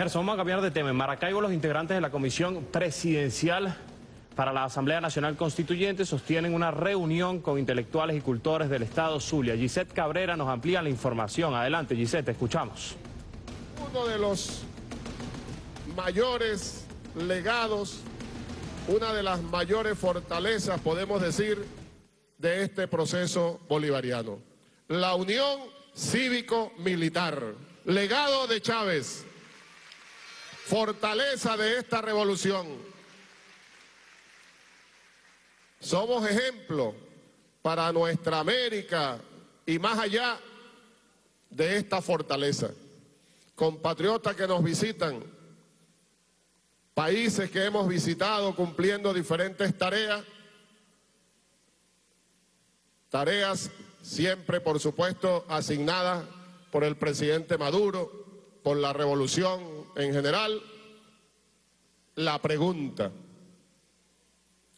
Gerson, vamos a cambiar de tema. En Maracaibo, los integrantes de la Comisión Presidencial para la Asamblea Nacional Constituyente sostienen una reunión con intelectuales y cultores del Estado Zulia. Gisette Cabrera nos amplía la información. Adelante, Gisette, te escuchamos. Uno de los mayores legados, una de las mayores fortalezas, podemos decir, de este proceso bolivariano. La unión cívico-militar, legado de Chávez, fortaleza de esta revolución. Somos ejemplo para nuestra América y más allá de esta fortaleza. Compatriotas que nos visitan, países que hemos visitado cumpliendo diferentes tareas, tareas siempre, por supuesto, asignadas por el presidente Maduro, por la revolución en general. La pregunta,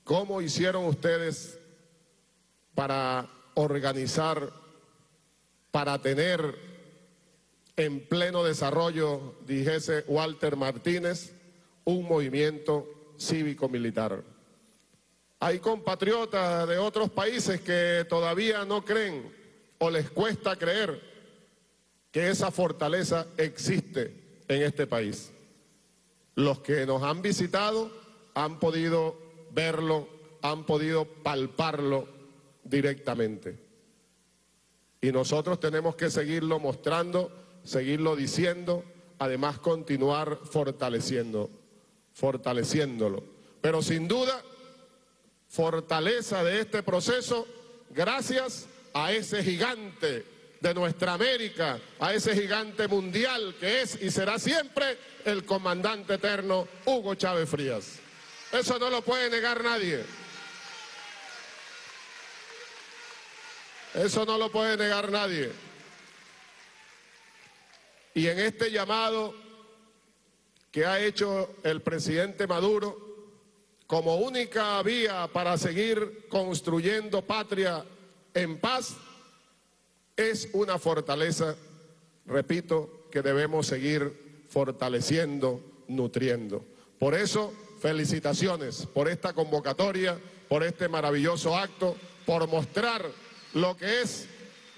¿cómo hicieron ustedes para organizar, para tener en pleno desarrollo, dijese Walter Martínez, un movimiento cívico-militar? Hay compatriotas de otros países que todavía no creen o les cuesta creer que esa fortaleza existe en este país. Los que nos han visitado han podido verlo, han podido palparlo directamente. Y nosotros tenemos que seguirlo mostrando, seguirlo diciendo, además continuar fortaleciendo, fortaleciéndolo. Pero sin duda fortaleza de este proceso gracias a ese gigante de nuestra América, a ese gigante mundial que es y será siempre el comandante eterno Hugo Chávez Frías. Eso no lo puede negar nadie. Eso no lo puede negar nadie. Y en este llamado que ha hecho el presidente Maduro, como única vía para seguir construyendo patria en paz, es una fortaleza, repito, que debemos seguir fortaleciendo, nutriendo. Por eso, felicitaciones por esta convocatoria, por este maravilloso acto, por mostrar lo que es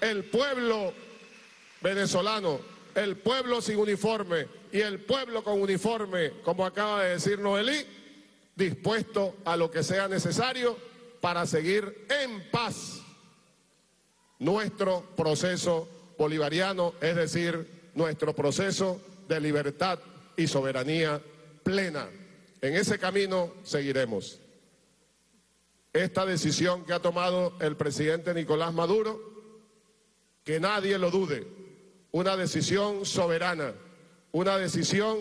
el pueblo venezolano, el pueblo sin uniforme y el pueblo con uniforme, como acaba de decir Noelí, dispuesto a lo que sea necesario para seguir en paz nuestro proceso bolivariano, es decir, nuestro proceso de libertad y soberanía plena. En ese camino seguiremos. Esta decisión que ha tomado el presidente Nicolás Maduro, que nadie lo dude, una decisión soberana, una decisión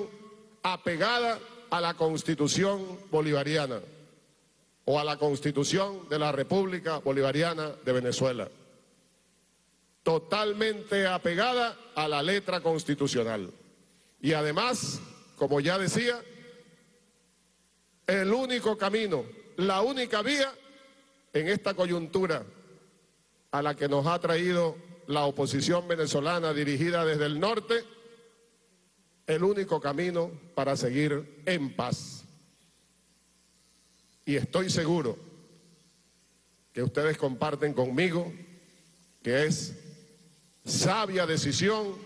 apegada a la constitución bolivariana o a la constitución de la República Bolivariana de Venezuela. Totalmente apegada a la letra constitucional. Y además, como ya decía, el único camino, la única vía en esta coyuntura a la que nos ha traído la oposición venezolana dirigida desde el norte, el único camino para seguir en paz. Y estoy seguro que ustedes comparten conmigo que es sabia decisión,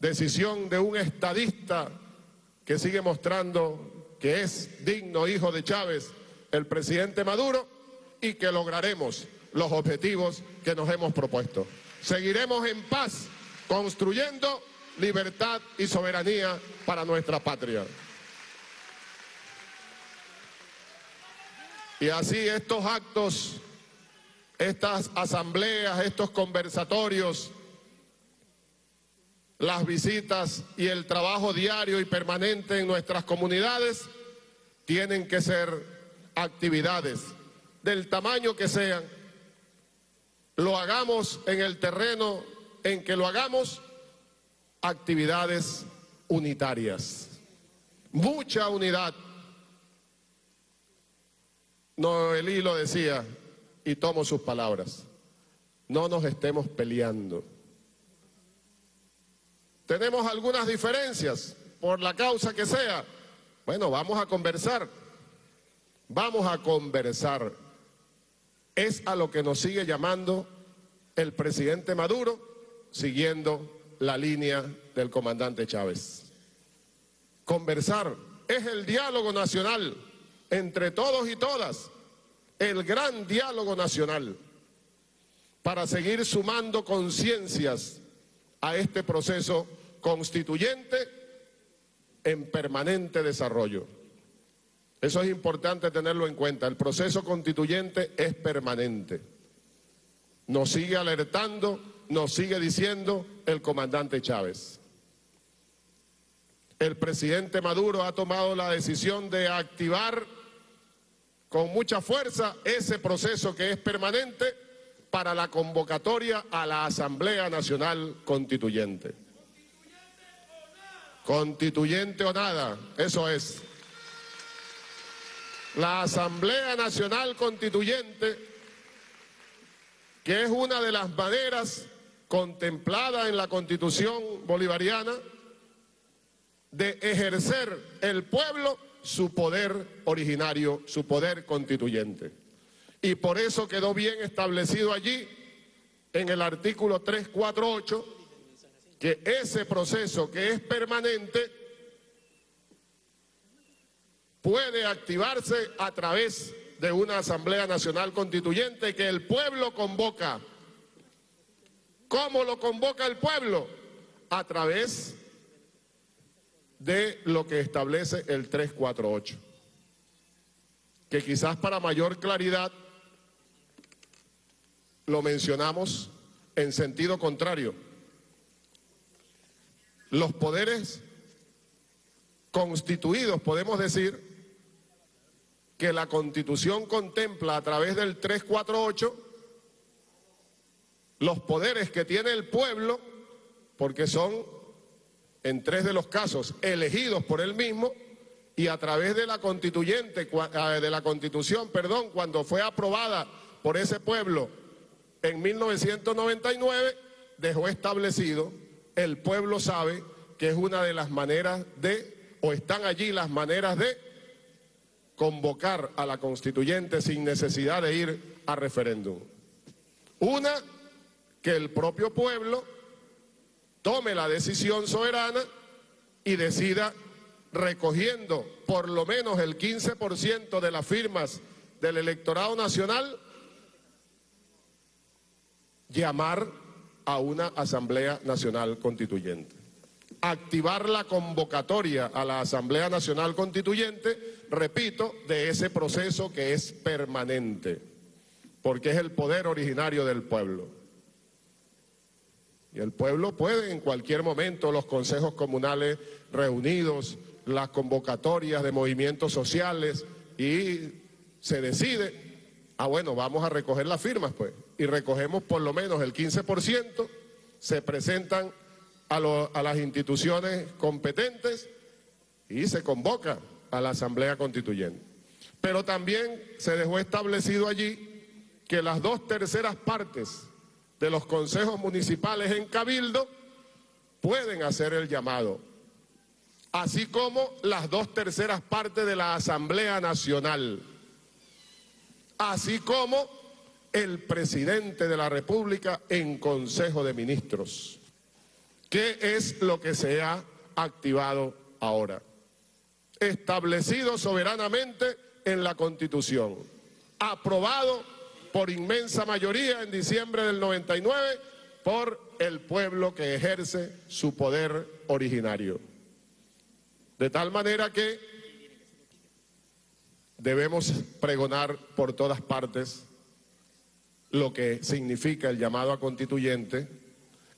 decisión de un estadista que sigue mostrando que es digno hijo de Chávez, el presidente Maduro, y que lograremos los objetivos que nos hemos propuesto. Seguiremos en paz construyendo libertad y soberanía para nuestra patria. Y así estos actos, estas asambleas, estos conversatorios, las visitas y el trabajo diario y permanente en nuestras comunidades tienen que ser actividades del tamaño que sean. Lo hagamos en el terreno en que lo hagamos actividades unitarias. Mucha unidad. Noelí lo decía y tomo sus palabras. No nos estemos peleando. Tenemos algunas diferencias, por la causa que sea. Bueno, vamos a conversar. Vamos a conversar. Es a lo que nos sigue llamando el presidente Maduro, siguiendo la línea del comandante Chávez. Conversar es el diálogo nacional entre todos y todas, el gran diálogo nacional, para seguir sumando conciencias a este proceso constituyente en permanente desarrollo. Eso es importante tenerlo en cuenta. El proceso constituyente es permanente. Nos sigue alertando, nos sigue diciendo el comandante Chávez. El presidente Maduro ha tomado la decisión de activar con mucha fuerza ese proceso que es permanente para la convocatoria a la Asamblea Nacional Constituyente. Constituyente o nada, eso es. La Asamblea Nacional Constituyente, que es una de las maneras contempladas en la Constitución bolivariana de ejercer el pueblo su poder originario, su poder constituyente. Y por eso quedó bien establecido allí en el artículo 348 que ese proceso que es permanente puede activarse a través de una Asamblea Nacional Constituyente que el pueblo convoca. ¿Cómo lo convoca el pueblo? A través de lo que establece el 348. Que quizás para mayor claridad lo mencionamos en sentido contrario. Los poderes constituidos, podemos decir, que la Constitución contempla a través del 348 los poderes que tiene el pueblo, porque son en tres de los casos elegidos por él mismo y a través de la constituyente ah, de la Constitución, perdón, cuando fue aprobada por ese pueblo en 1999 dejó establecido el pueblo sabe que es una de las maneras de o están allí las maneras de convocar a la constituyente sin necesidad de ir a referéndum. Una que el propio pueblo tome la decisión soberana y decida recogiendo por lo menos el 15% de las firmas del electorado nacional, llamar a una Asamblea Nacional Constituyente. Activar la convocatoria a la Asamblea Nacional Constituyente, repito, de ese proceso que es permanente, porque es el poder originario del pueblo. Y el pueblo puede en cualquier momento, los consejos comunales reunidos, las convocatorias de movimientos sociales y se decide, ah bueno, vamos a recoger las firmas pues, y recogemos por lo menos el 15%, se presentan a, a las instituciones competentes y se convoca a la Asamblea Constituyente. Pero también se dejó establecido allí que las dos terceras partes de los consejos municipales en Cabildo pueden hacer el llamado, así como las dos terceras partes de la Asamblea Nacional, así como el presidente de la República en Consejo de Ministros. ¿Qué es lo que se ha activado ahora? Establecido soberanamente en la Constitución, aprobado por inmensa mayoría en diciembre del 99 por el pueblo que ejerce su poder originario. De tal manera que debemos pregonar por todas partes lo que significa el llamado a constituyente,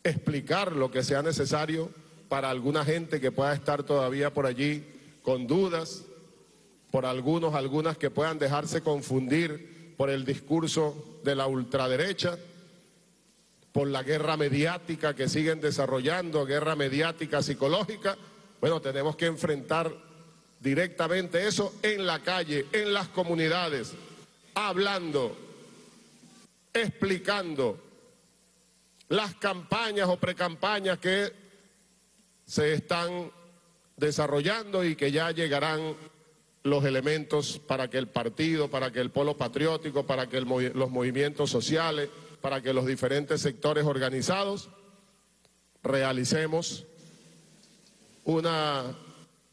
explicar lo que sea necesario para alguna gente que pueda estar todavía por allí con dudas, por algunos, algunas que puedan dejarse confundir por el discurso de la ultraderecha, por la guerra mediática que siguen desarrollando, guerra mediática psicológica. Bueno, tenemos que enfrentar directamente eso en la calle, en las comunidades, hablando, explicando las campañas o precampañas que se están desarrollando y que ya llegarán los elementos para que el partido, para que el polo patriótico, para que los movimientos sociales, para que los diferentes sectores organizados realicemos una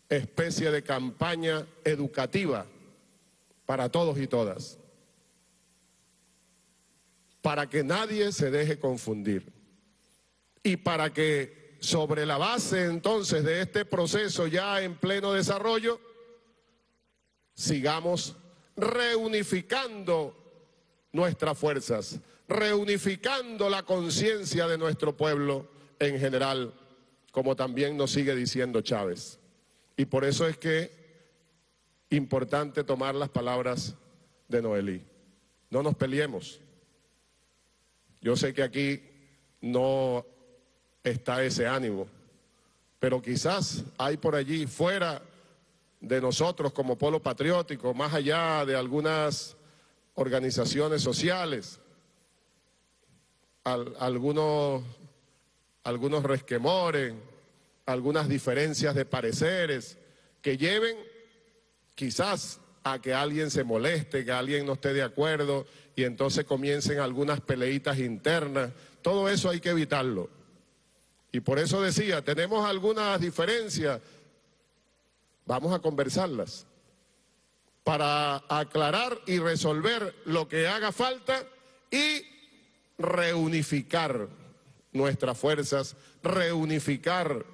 especie de campaña educativa para todos y todas, para que nadie se deje confundir y para que sobre la base entonces de este proceso ya en pleno desarrollo, sigamos reunificando nuestras fuerzas, reunificando la conciencia de nuestro pueblo en general, como también nos sigue diciendo Chávez. Y por eso es que importante tomar las palabras de Noelí. No nos peleemos. Yo sé que aquí no está ese ánimo, pero quizás hay por allí fuera de nosotros como polo patriótico, más allá de algunas organizaciones sociales, algunos, algunos resquemores, algunas diferencias de pareceres que lleven quizás a que alguien se moleste, que alguien no esté de acuerdo y entonces comiencen algunas peleitas internas. Todo eso hay que evitarlo. Y por eso decía, tenemos algunas diferencias, Vamos a conversarlas para aclarar y resolver lo que haga falta y reunificar nuestras fuerzas, reunificar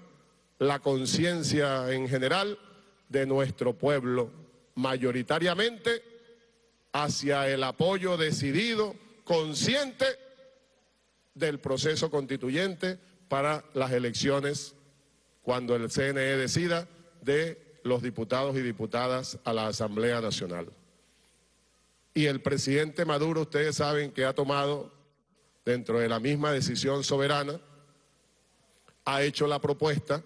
la conciencia en general de nuestro pueblo, mayoritariamente hacia el apoyo decidido, consciente del proceso constituyente para las elecciones cuando el CNE decida de los diputados y diputadas a la Asamblea Nacional. Y el presidente Maduro, ustedes saben que ha tomado, dentro de la misma decisión soberana, ha hecho la propuesta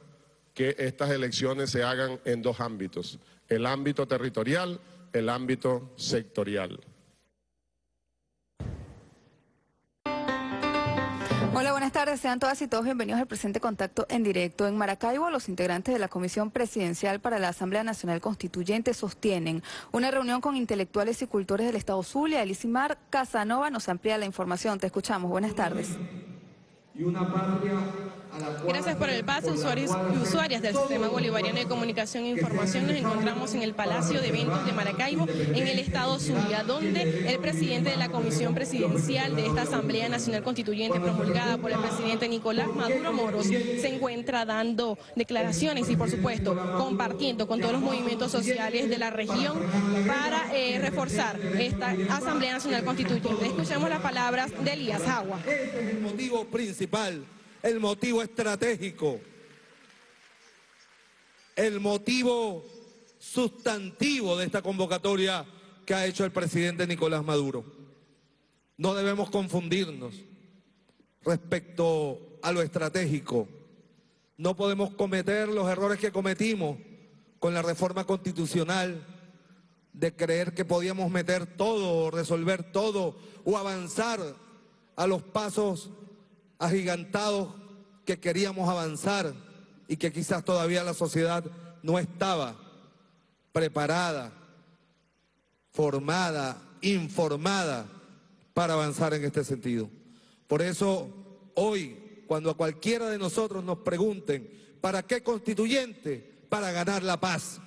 que estas elecciones se hagan en dos ámbitos, el ámbito territorial, el ámbito sectorial. Hola, buenas tardes. Sean todas y todos bienvenidos al presente contacto en directo. En Maracaibo, los integrantes de la Comisión Presidencial para la Asamblea Nacional Constituyente sostienen una reunión con intelectuales y cultores del Estado Zulia. Elisimar Casanova nos amplía la información. Te escuchamos. Buenas tardes. Y una patria Gracias por el paso, usuarios y usuarias del Sistema Bolivariano de Comunicación e Información. Nos encontramos en el Palacio de Eventos de Maracaibo, en el Estado Zulia, donde el presidente de la Comisión Presidencial de esta Asamblea Nacional Constituyente promulgada por el presidente Nicolás Maduro Moros se encuentra dando declaraciones y, por supuesto, compartiendo con todos los movimientos sociales de la región para eh, reforzar esta Asamblea Nacional Constituyente. Escuchemos las palabras de Elías Agua. Este es el motivo principal el motivo estratégico, el motivo sustantivo de esta convocatoria que ha hecho el presidente Nicolás Maduro. No debemos confundirnos respecto a lo estratégico. No podemos cometer los errores que cometimos con la reforma constitucional de creer que podíamos meter todo, resolver todo o avanzar a los pasos agigantados que queríamos avanzar y que quizás todavía la sociedad no estaba preparada, formada, informada para avanzar en este sentido. Por eso, hoy, cuando a cualquiera de nosotros nos pregunten, ¿para qué constituyente? Para ganar la paz,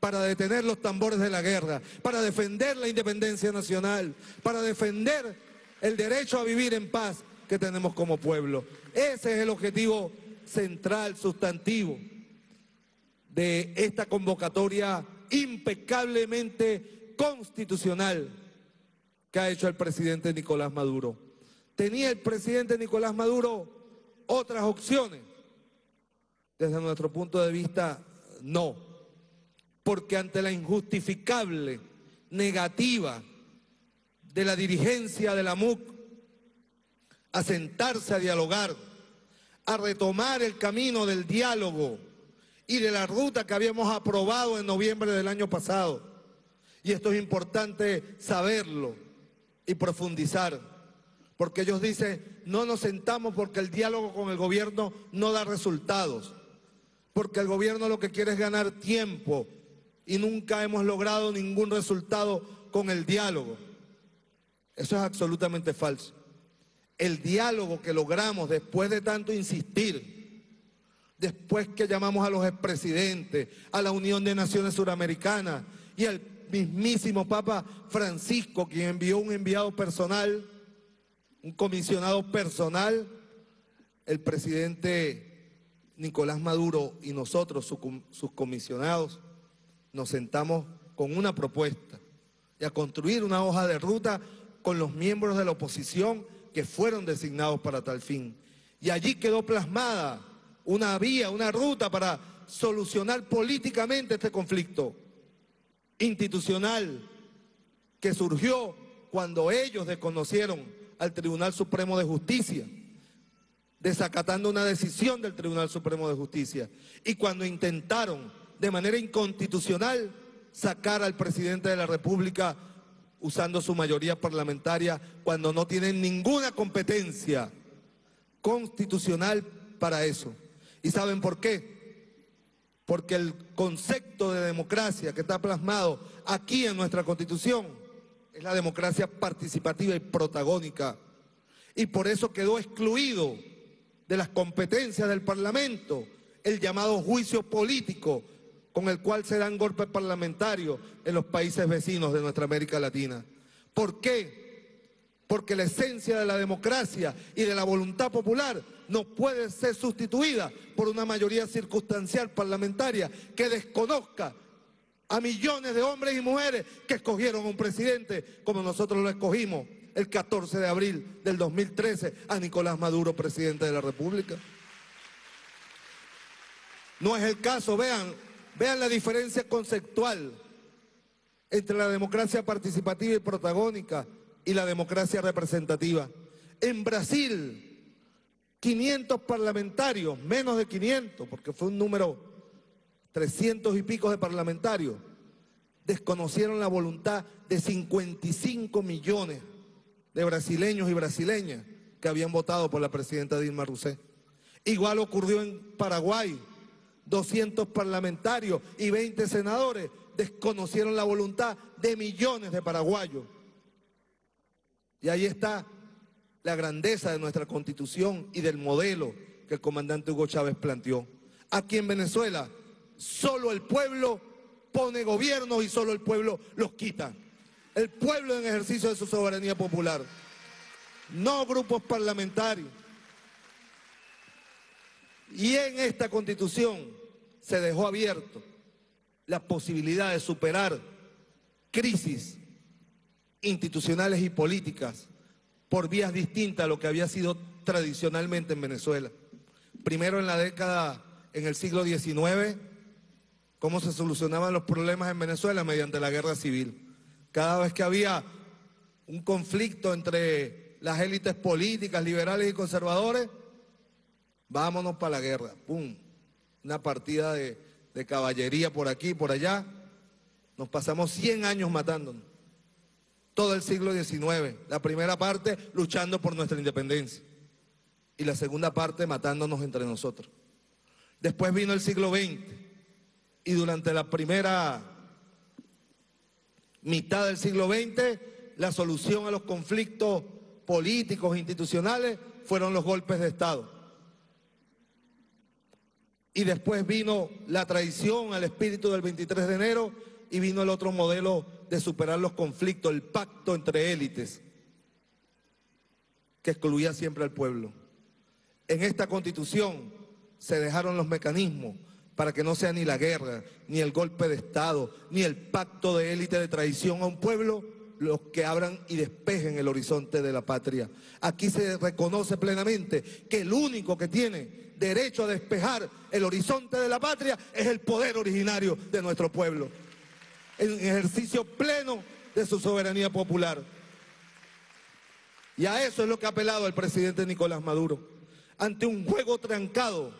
para detener los tambores de la guerra, para defender la independencia nacional, para defender el derecho a vivir en paz, que tenemos como pueblo. Ese es el objetivo central, sustantivo de esta convocatoria impecablemente constitucional que ha hecho el presidente Nicolás Maduro. ¿Tenía el presidente Nicolás Maduro otras opciones? Desde nuestro punto de vista, no. Porque ante la injustificable negativa de la dirigencia de la MUC a sentarse a dialogar, a retomar el camino del diálogo y de la ruta que habíamos aprobado en noviembre del año pasado. Y esto es importante saberlo y profundizar, porque ellos dicen, no nos sentamos porque el diálogo con el gobierno no da resultados, porque el gobierno lo que quiere es ganar tiempo y nunca hemos logrado ningún resultado con el diálogo. Eso es absolutamente falso. El diálogo que logramos después de tanto insistir, después que llamamos a los expresidentes, a la Unión de Naciones Suramericanas y al mismísimo Papa Francisco, quien envió un enviado personal, un comisionado personal, el presidente Nicolás Maduro y nosotros, sus comisionados, nos sentamos con una propuesta y a construir una hoja de ruta con los miembros de la oposición que fueron designados para tal fin. Y allí quedó plasmada una vía, una ruta para solucionar políticamente este conflicto institucional que surgió cuando ellos desconocieron al Tribunal Supremo de Justicia desacatando una decisión del Tribunal Supremo de Justicia. Y cuando intentaron de manera inconstitucional sacar al presidente de la República usando su mayoría parlamentaria cuando no tienen ninguna competencia constitucional para eso. ¿Y saben por qué? Porque el concepto de democracia que está plasmado aquí en nuestra Constitución es la democracia participativa y protagónica. Y por eso quedó excluido de las competencias del Parlamento, el llamado juicio político con el cual se dan golpes parlamentarios en los países vecinos de nuestra América Latina. ¿Por qué? Porque la esencia de la democracia y de la voluntad popular no puede ser sustituida por una mayoría circunstancial parlamentaria que desconozca a millones de hombres y mujeres que escogieron a un presidente como nosotros lo escogimos el 14 de abril del 2013 a Nicolás Maduro, presidente de la República. No es el caso, vean, vean la diferencia conceptual entre la democracia participativa y protagónica y la democracia representativa. En Brasil, 500 parlamentarios, menos de 500, porque fue un número 300 y pico de parlamentarios, desconocieron la voluntad de 55 millones de brasileños y brasileñas que habían votado por la presidenta Dilma Rousseff. Igual ocurrió en Paraguay. 200 parlamentarios y 20 senadores desconocieron la voluntad de millones de paraguayos. Y ahí está la grandeza de nuestra constitución y del modelo que el comandante Hugo Chávez planteó. Aquí en Venezuela, solo el pueblo pone gobierno y solo el pueblo los quita el pueblo en ejercicio de su soberanía popular, no grupos parlamentarios. Y en esta constitución se dejó abierto la posibilidad de superar crisis institucionales y políticas por vías distintas a lo que había sido tradicionalmente en Venezuela. Primero en la década, en el siglo XIX, cómo se solucionaban los problemas en Venezuela mediante la guerra civil. Cada vez que había un conflicto entre las élites políticas, liberales y conservadores, vámonos para la guerra. ¡Pum! Una partida de, caballería por aquí, por allá. Nos pasamos 100 años matándonos. Todo el siglo XIX. La primera parte luchando por nuestra independencia. Y la segunda parte matándonos entre nosotros. Después vino el siglo XX. Y durante la primera mitad del siglo XX, la solución a los conflictos políticos e institucionales fueron los golpes de Estado. Y después vino la traición al espíritu del 23 de enero y vino el otro modelo de superar los conflictos, el pacto entre élites, que excluía siempre al pueblo. En esta constitución se dejaron los mecanismos para que no sea ni la guerra, ni el golpe de Estado, ni el pacto de élite de traición a un pueblo los que abran y despejen el horizonte de la patria. Aquí se reconoce plenamente que el único que tiene derecho a despejar el horizonte de la patria es el poder originario de nuestro pueblo, en ejercicio pleno de su soberanía popular. Y a eso es lo que ha apelado el presidente Nicolás Maduro, ante un juego trancado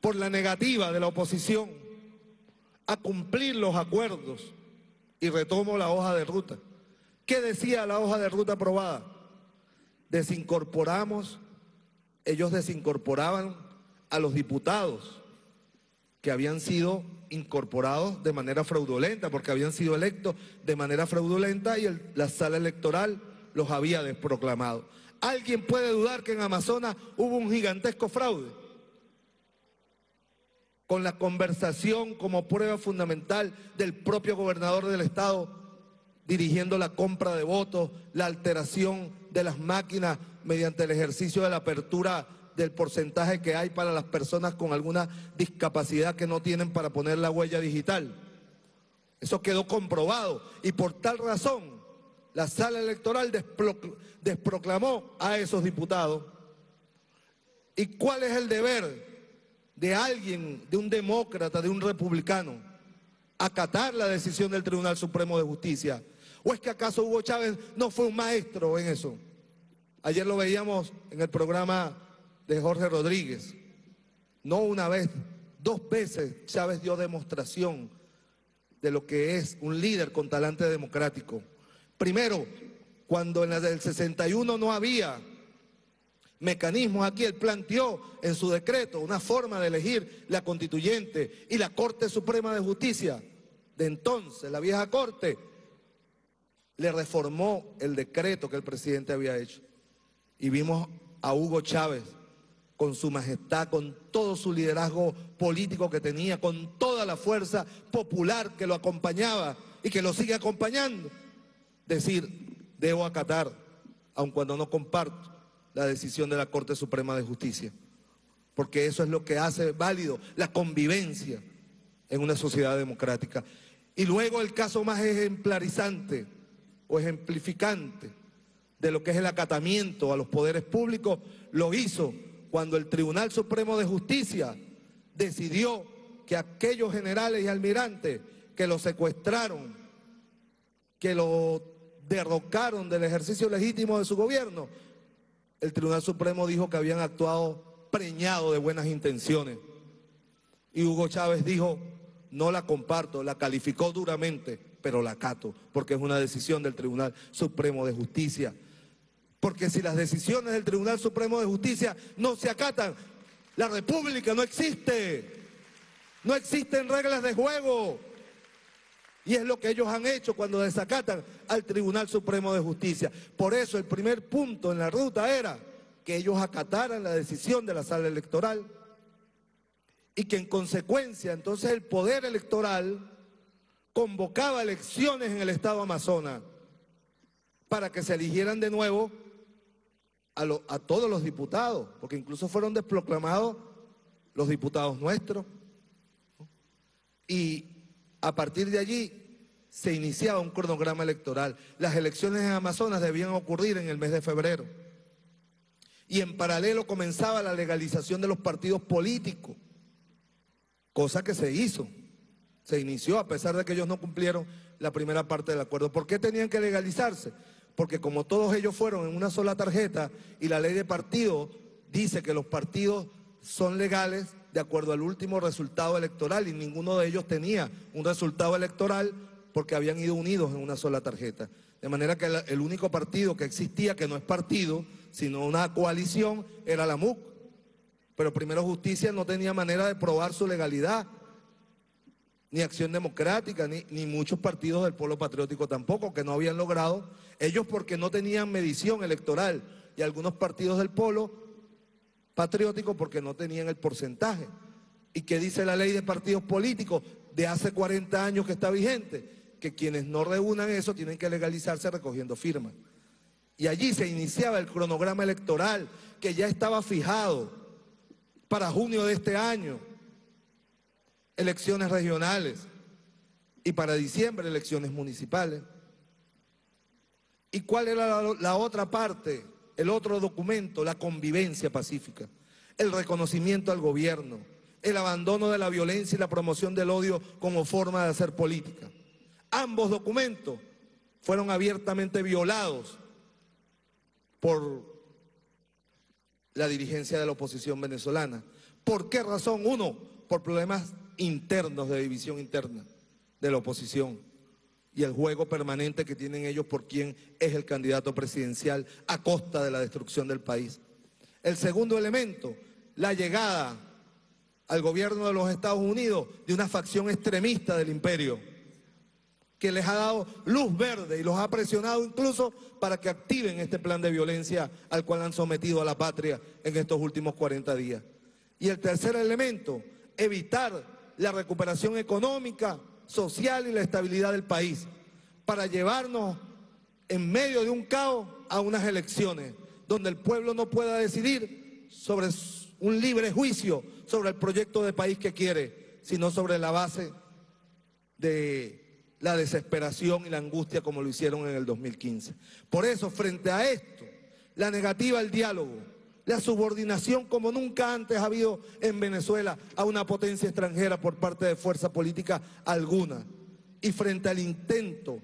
por la negativa de la oposición a cumplir los acuerdos. Y retomo la hoja de ruta. ¿Qué decía la hoja de ruta aprobada? Desincorporamos, ellos desincorporaban a los diputados que habían sido incorporados de manera fraudulenta, porque habían sido electos de manera fraudulenta y la sala electoral los había desproclamado. ¿Alguien puede dudar que en Amazonas hubo un gigantesco fraude? Con la conversación como prueba fundamental del propio gobernador del estado dirigiendo la compra de votos, la alteración de las máquinas mediante el ejercicio de la apertura del porcentaje que hay para las personas con alguna discapacidad que no tienen para poner la huella digital. Eso quedó comprobado y por tal razón la sala electoral desproclamó a esos diputados. ¿Y cuál es el deber de alguien, de un demócrata, de un republicano? Acatar la decisión del Tribunal Supremo de Justicia. ¿O es que acaso Hugo Chávez no fue un maestro en eso? Ayer lo veíamos en el programa de Jorge Rodríguez. No una vez, dos veces Chávez dio demostración de lo que es un líder con talante democrático. Primero, cuando en la del 61 no había mecanismos aquí, él planteó en su decreto una forma de elegir la constituyente y la Corte Suprema de Justicia de entonces, la vieja Corte, le reformó el decreto que el presidente había hecho. Y vimos a Hugo Chávez con su majestad, con todo su liderazgo político que tenía, con toda la fuerza popular que lo acompañaba y que lo sigue acompañando, decir, debo acatar, aun cuando no comparto la decisión de la Corte Suprema de Justicia, porque eso es lo que hace válido la convivencia en una sociedad democrática. Y luego el caso más ejemplarizante o ejemplificante de lo que es el acatamiento a los poderes públicos, lo hizo cuando el Tribunal Supremo de Justicia decidió que aquellos generales y almirantes que lo secuestraron, que lo derrocaron del ejercicio legítimo de su gobierno, el Tribunal Supremo dijo que habían actuado preñados de buenas intenciones. Y Hugo Chávez dijo, no la comparto, la calificó duramente, pero la cato, porque es una decisión del Tribunal Supremo de Justicia. Porque si las decisiones del Tribunal Supremo de Justicia no se acatan, la República no existe. No existen reglas de juego. Y es lo que ellos han hecho cuando desacatan al Tribunal Supremo de Justicia. Por eso el primer punto en la ruta era que ellos acataran la decisión de la sala electoral y que en consecuencia entonces el poder electoral convocaba elecciones en el estado Amazonas para que se eligieran de nuevo a, todos los diputados, porque incluso fueron desproclamados los diputados nuestros. Y a partir de allí se iniciaba un cronograma electoral. Las elecciones en Amazonas debían ocurrir en el mes de febrero. Y en paralelo comenzaba la legalización de los partidos políticos, cosa que se hizo. Se inició a pesar de que ellos no cumplieron la primera parte del acuerdo. ¿Por qué tenían que legalizarse? porque como todos ellos fueron en una sola tarjeta y la ley de partido dice que los partidos son legales de acuerdo al último resultado electoral y ninguno de ellos tenía un resultado electoral porque habían ido unidos en una sola tarjeta. De manera que el único partido que existía, que no es partido, sino una coalición, era la MUC. Pero Primero Justicia no tenía manera de probar su legalidad ni Acción Democrática, ni, ni, muchos partidos del pueblo patriótico tampoco, que no habían logrado, ellos porque no tenían medición electoral, y algunos partidos del polo patriótico porque no tenían el porcentaje. ¿Y qué dice la ley de partidos políticos de hace 40 años que está vigente? Que quienes no reúnan eso tienen que legalizarse recogiendo firmas. Y allí se iniciaba el cronograma electoral que ya estaba fijado para junio de este año elecciones regionales y para diciembre elecciones municipales. ¿Y cuál era la, otra parte, el otro documento? La convivencia pacífica, el reconocimiento al gobierno, el abandono de la violencia y la promoción del odio como forma de hacer política. Ambos documentos fueron abiertamente violados por la dirigencia de la oposición venezolana. ¿Por qué razón? Uno, por problemas internos de división interna de la oposición y el juego permanente que tienen ellos por quién es el candidato presidencial a costa de la destrucción del país. El segundo elemento, la llegada al gobierno de los Estados Unidos de una facción extremista del imperio, que les ha dado luz verde y los ha presionado incluso para que activen este plan de violencia al cual han sometido a la patria en estos últimos 40 días. Y el tercer elemento, evitar la recuperación económica, social y la estabilidad del país para llevarnos en medio de un caos a unas elecciones donde el pueblo no pueda decidir sobre un libre juicio sobre el proyecto de país que quiere, sino sobre la base de la desesperación y la angustia como lo hicieron en el 2015. Por eso, frente a esto, la negativa al diálogo, la subordinación como nunca antes ha habido en Venezuela a una potencia extranjera por parte de fuerza política alguna, y frente al intento,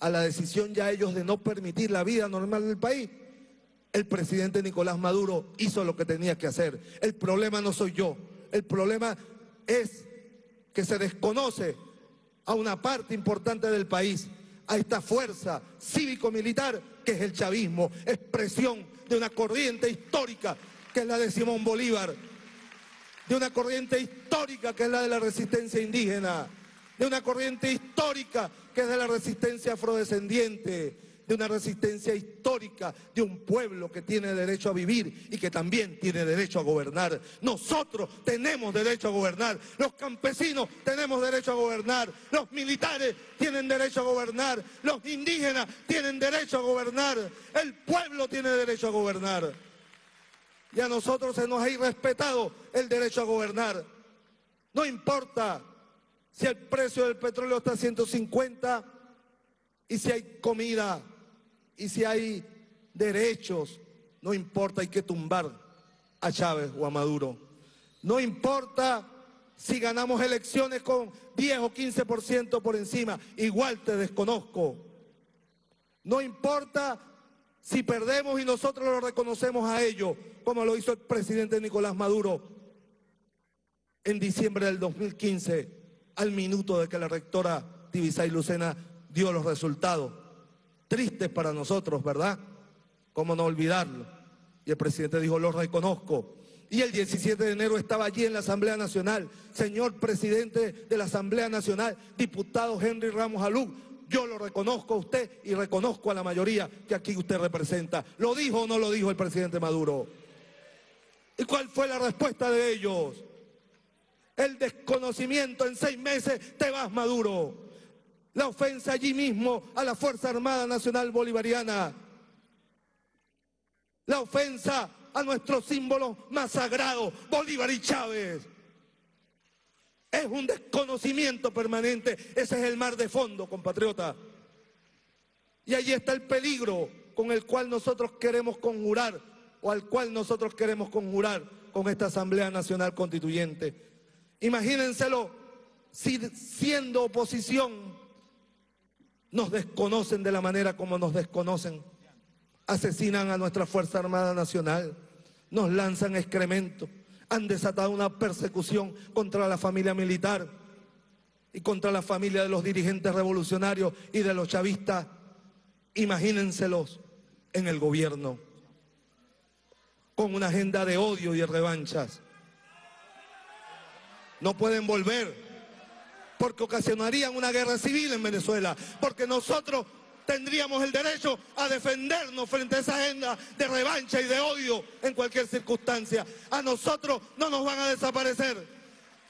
a la decisión ya ellos de no permitir la vida normal del país, el presidente Nicolás Maduro hizo lo que tenía que hacer. El problema no soy yo, el problema es que se desconoce a una parte importante del país, a esta fuerza cívico-militar que es el chavismo, expresión de una corriente histórica que es la de Simón Bolívar, de una corriente histórica que es la de la resistencia indígena, de una corriente histórica que es de la resistencia afrodescendiente, de una resistencia histórica de un pueblo que tiene derecho a vivir y que también tiene derecho a gobernar. Nosotros tenemos derecho a gobernar, los campesinos tenemos derecho a gobernar, los militares tienen derecho a gobernar, los indígenas tienen derecho a gobernar, el pueblo tiene derecho a gobernar. Y a nosotros se nos ha irrespetado el derecho a gobernar. No importa si el precio del petróleo está a 150 y si hay comida y si hay derechos, no importa, hay que tumbar a Chávez o a Maduro. No importa si ganamos elecciones con 10 o 15% por encima, igual te desconozco. No importa si perdemos y nosotros lo reconocemos a ellos, como lo hizo el presidente Nicolás Maduro en diciembre del 2015, al minuto de que la rectora Tibisay Lucena dio los resultados tristes para nosotros, ¿verdad? ¿Cómo no olvidarlo? Y el presidente dijo, lo reconozco. Y el 17 de enero estaba allí en la Asamblea Nacional, señor presidente de la Asamblea Nacional, diputado Henry Ramos Alú, yo lo reconozco a usted y reconozco a la mayoría que aquí usted representa. ¿Lo dijo o no lo dijo el presidente Maduro? ¿Y cuál fue la respuesta de ellos? El desconocimiento en seis meses te vas Maduro la ofensa allí mismo a la Fuerza Armada Nacional Bolivariana, la ofensa a nuestro símbolo más sagrado, Bolívar y Chávez. Es un desconocimiento permanente, ese es el mar de fondo, compatriota. Y allí está el peligro con el cual nosotros queremos conjurar, o al cual nosotros queremos conjurar con esta Asamblea Nacional Constituyente. Imagínenselo, si siendo oposición nos desconocen de la manera como nos desconocen. Asesinan a nuestra Fuerza Armada Nacional, nos lanzan excremento, han desatado una persecución contra la familia militar y contra la familia de los dirigentes revolucionarios y de los chavistas. Imagínenselos en el gobierno, con una agenda de odio y de revanchas. No pueden volver porque ocasionarían una guerra civil en Venezuela, porque nosotros tendríamos el derecho a defendernos frente a esa agenda de revancha y de odio en cualquier circunstancia. A nosotros no nos van a desaparecer,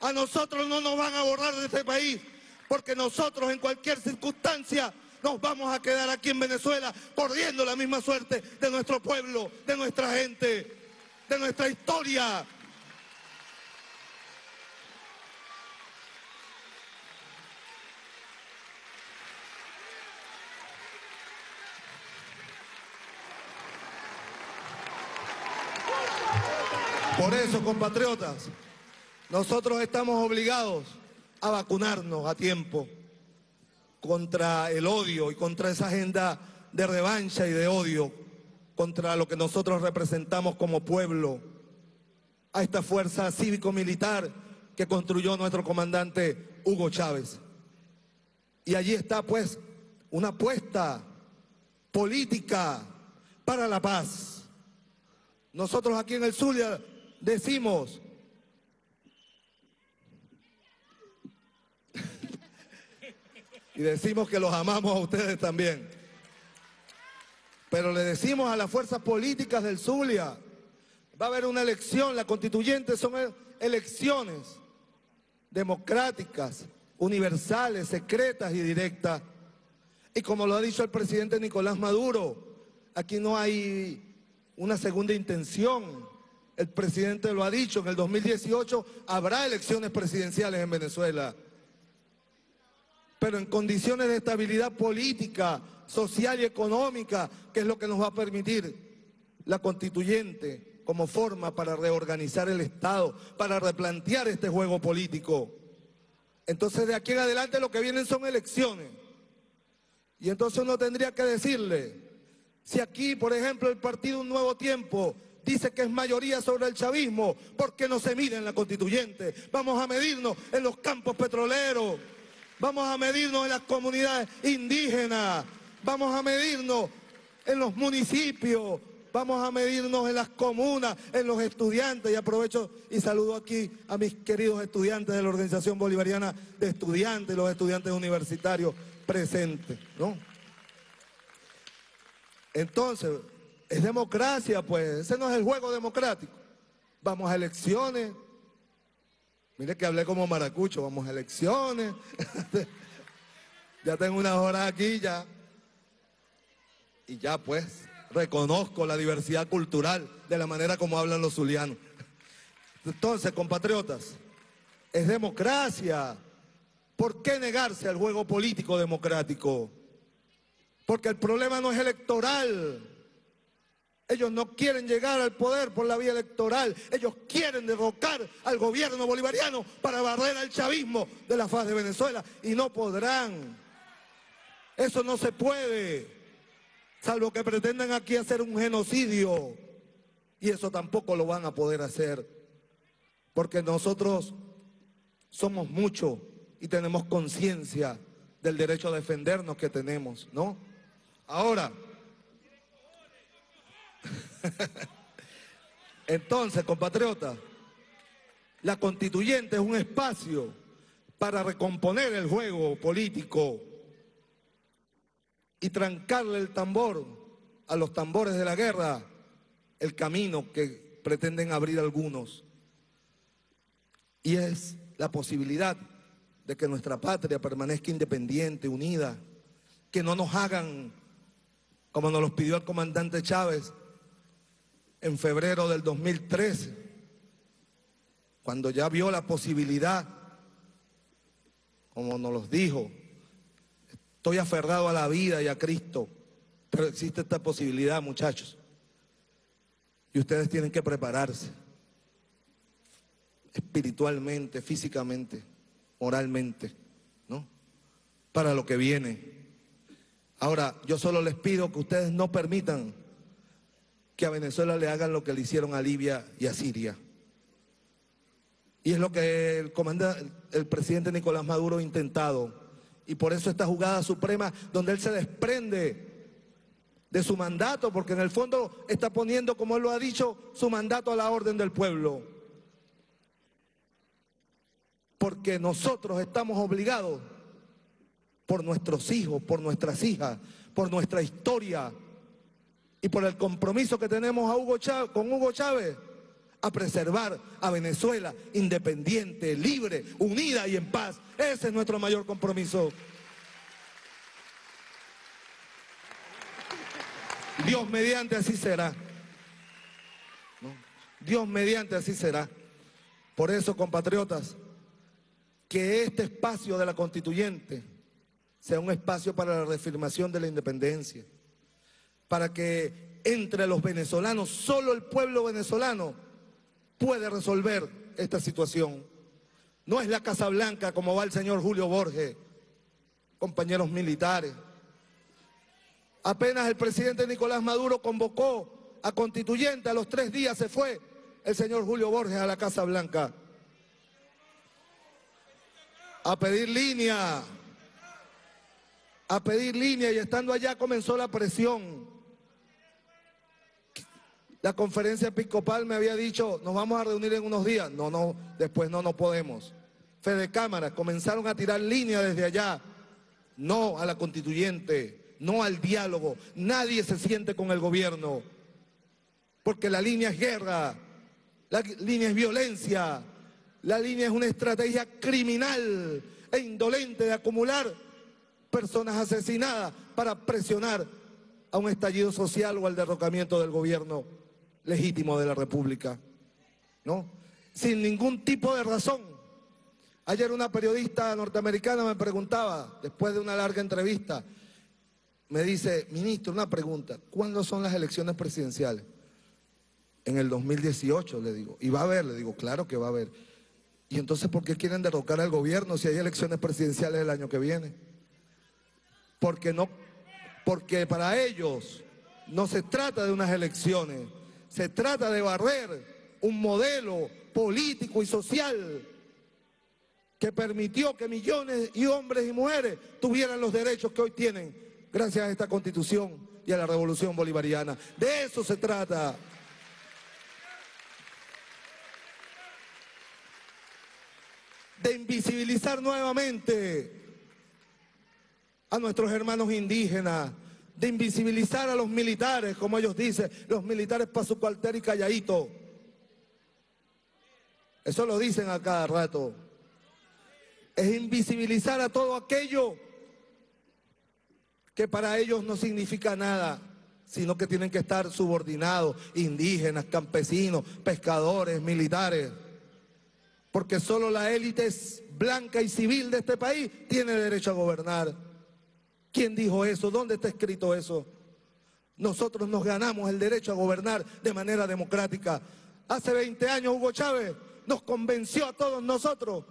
a nosotros no nos van a borrar de este país, porque nosotros en cualquier circunstancia nos vamos a quedar aquí en Venezuela corriendo la misma suerte de nuestro pueblo, de nuestra gente, de nuestra historia. Por eso, compatriotas, nosotros estamos obligados a vacunarnos a tiempo contra el odio y contra esa agenda de revancha y de odio, contra lo que nosotros representamos como pueblo, a esta fuerza cívico-militar que construyó nuestro comandante Hugo Chávez. Y allí está pues una apuesta política para la paz. Nosotros aquí en el Zulia decimos, y decimos que los amamos a ustedes también, pero le decimos a las fuerzas políticas del Zulia, va a haber una elección, la constituyente son e-, elecciones democráticas, universales, secretas y directas. Y como lo ha dicho el presidente Nicolás Maduro, aquí no hay una segunda intención. El presidente lo ha dicho, en el 2018 habrá elecciones presidenciales en Venezuela, pero en condiciones de estabilidad política, social y económica, que es lo que nos va a permitir la constituyente como forma para reorganizar el Estado, para replantear este juego político. Entonces de aquí en adelante lo que vienen son elecciones. Y entonces uno tendría que decirle, si aquí, por ejemplo, el partido Un Nuevo Tiempo dice que es mayoría sobre el chavismo, ¿por qué no se mide en la constituyente? Vamos a medirnos en los campos petroleros, vamos a medirnos en las comunidades indígenas, vamos a medirnos en los municipios, vamos a medirnos en las comunas, en los estudiantes. Y aprovecho y saludo aquí a mis queridos estudiantes de la Organización Bolivariana de Estudiantes, los estudiantes universitarios presentes, ¿no? Entonces, es democracia, pues, ese no es el juego democrático. Vamos a elecciones. Mire que hablé como maracucho, vamos a elecciones. ya tengo unas horas aquí ya. Y ya pues, reconozco la diversidad cultural de la manera como hablan los zulianos. Entonces, compatriotas, es democracia. ¿Por qué negarse al juego político democrático? Porque el problema no es electoral. Ellos no quieren llegar al poder por la vía electoral. Ellos quieren derrocar al gobierno bolivariano para barrer al chavismo de la faz de Venezuela. Y no podrán. Eso no se puede. Salvo que pretendan aquí hacer un genocidio. Y eso tampoco lo van a poder hacer. Porque nosotros somos muchos y tenemos conciencia del derecho a defendernos que tenemos, ¿no? Ahora, entonces, compatriotas, la constituyente es un espacio para recomponer el juego político y trancarle el tambor a los tambores de la guerra, el camino que pretenden abrir algunos. Y es la posibilidad de que nuestra patria permanezca independiente, unida, que no nos hagan como nos los pidió el comandante Chávez en febrero del 2013, cuando ya vio la posibilidad, como nos los dijo, estoy aferrado a la vida y a Cristo, pero existe esta posibilidad, muchachos, y ustedes tienen que prepararse espiritualmente, físicamente, moralmente, ¿no? Para lo que viene. Ahora, yo solo les pido que ustedes no permitan que a Venezuela le hagan lo que le hicieron a Libia y a Siria. Y es lo que el, el presidente Nicolás Maduro ha intentado. Y por eso esta jugada suprema donde él se desprende de su mandato, porque en el fondo está poniendo, como él lo ha dicho, su mandato a la orden del pueblo. Porque nosotros estamos obligados por nuestros hijos, por nuestras hijas, por nuestra historia y por el compromiso que tenemos con Hugo Chávez a preservar a Venezuela independiente, libre, unida y en paz. Ese es nuestro mayor compromiso. Dios mediante así será. Dios mediante así será. Por eso, compatriotas, que este espacio de la constituyente sea un espacio para la reafirmación de la independencia, para que entre los venezolanos, solo el pueblo venezolano puede resolver esta situación. No es la Casa Blanca como va el señor Julio Borges, compañeros militares. Apenas el presidente Nicolás Maduro convocó a constituyente, a los tres días se fue el señor Julio Borges a la Casa Blanca a pedir línea a pedir línea y estando allá comenzó la presión. La conferencia episcopal me había dicho, nos vamos a reunir en unos días. No, no, después no, no podemos. Fede Cámara, comenzaron a tirar línea desde allá. no a la constituyente, no al diálogo. Nadie se siente con el gobierno, porque la línea es guerra, la línea es violencia, la línea es una estrategia criminal e indolente de acumular personas asesinadas para presionar a un estallido social o al derrocamiento del gobierno legítimo de la República. ¿No? Sin ningún tipo de razón. Ayer una periodista norteamericana me preguntaba, después de una larga entrevista, me dice, ministro, una pregunta, ¿cuándo son las elecciones presidenciales? En el 2018, le digo. ¿Y va a haber? Le digo, claro que va a haber. ¿Y entonces por qué quieren derrocar al gobierno si hay elecciones presidenciales el año que viene? Porque no, porque para ellos no se trata de unas elecciones, se trata de barrer un modelo político y social que permitió que millones de hombres y mujeres tuvieran los derechos que hoy tienen gracias a esta constitución y a la revolución bolivariana. De eso se trata. de invisibilizar nuevamente a nuestros hermanos indígenas, de invisibilizar a los militares, como ellos dicen, los militares para su cuartel y calladito. Eso lo dicen a cada rato. Es invisibilizar a todo aquello que para ellos no significa nada, sino que tienen que estar subordinados, indígenas, campesinos, pescadores, militares porque solo la élite blanca y civil de este país tiene derecho a gobernar. ¿Quién dijo eso? ¿Dónde está escrito eso? Nosotros nos ganamos el derecho a gobernar de manera democrática. Hace 20 años Hugo Chávez nos convenció a todos nosotros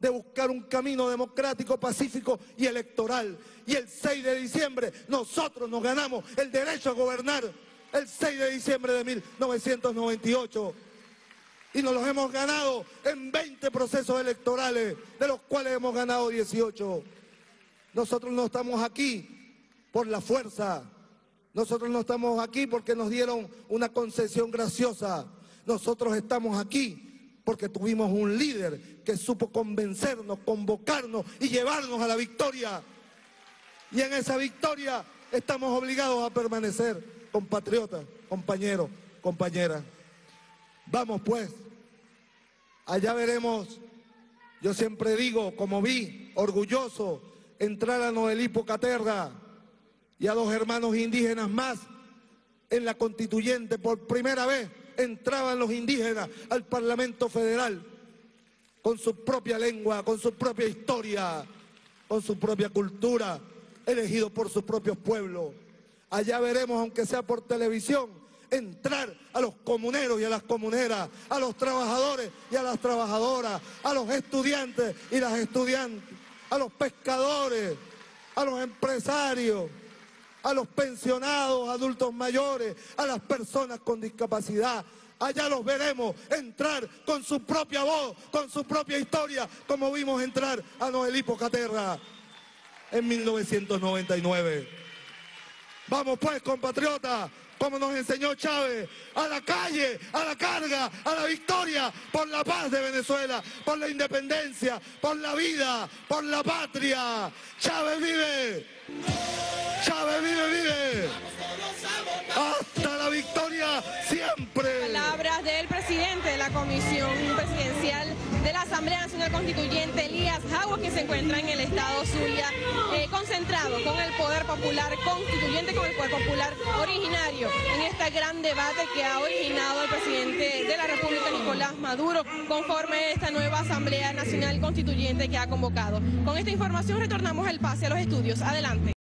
de buscar un camino democrático, pacífico y electoral. Y el 6 de diciembre nosotros nos ganamos el derecho a gobernar. El 6 de diciembre de 1998 y nos los hemos ganado en 20 procesos electorales, de los cuales hemos ganado 18. Nosotros no estamos aquí por la fuerza, nosotros no estamos aquí porque nos dieron una concesión graciosa, nosotros estamos aquí porque tuvimos un líder que supo convencernos, convocarnos y llevarnos a la victoria. Y en esa victoria estamos obligados a permanecer, compatriotas, compañeros, compañeras. Vamos pues, allá veremos, yo siempre digo, como vi, orgulloso, entrar a Noelipo Caterra y a dos hermanos indígenas más en la constituyente. Por primera vez entraban los indígenas al Parlamento Federal con su propia lengua, con su propia historia, con su propia cultura, elegidos por sus propios pueblos. Allá veremos, aunque sea por televisión, entrar a los comuneros y a las comuneras, a los trabajadores y a las trabajadoras, a los estudiantes y las estudiantes, a los pescadores, a los empresarios, a los pensionados, adultos mayores, a las personas con discapacidad. Allá los veremos entrar con su propia voz, con su propia historia, como vimos entrar a Noelipo Caterra en 1999. Vamos pues, compatriotas, como nos enseñó Chávez, a la calle, a la carga, a la victoria, por la paz de Venezuela, por la independencia, por la vida, por la patria. Chávez vive. Chávez vive, vive. Hasta la victoria siempre. Palabras del presidente de la Comisión Presidencial de la Asamblea Nacional Constituyente, Elías Jagua, que se encuentra en el Estado Zulia, eh, concentrado con el poder popular constituyente, con el poder popular originario, en este gran debate que ha originado el presidente de la República, Nicolás Maduro, conforme esta nueva Asamblea Nacional Constituyente que ha convocado. Con esta información retornamos el pase a los estudios. Adelante.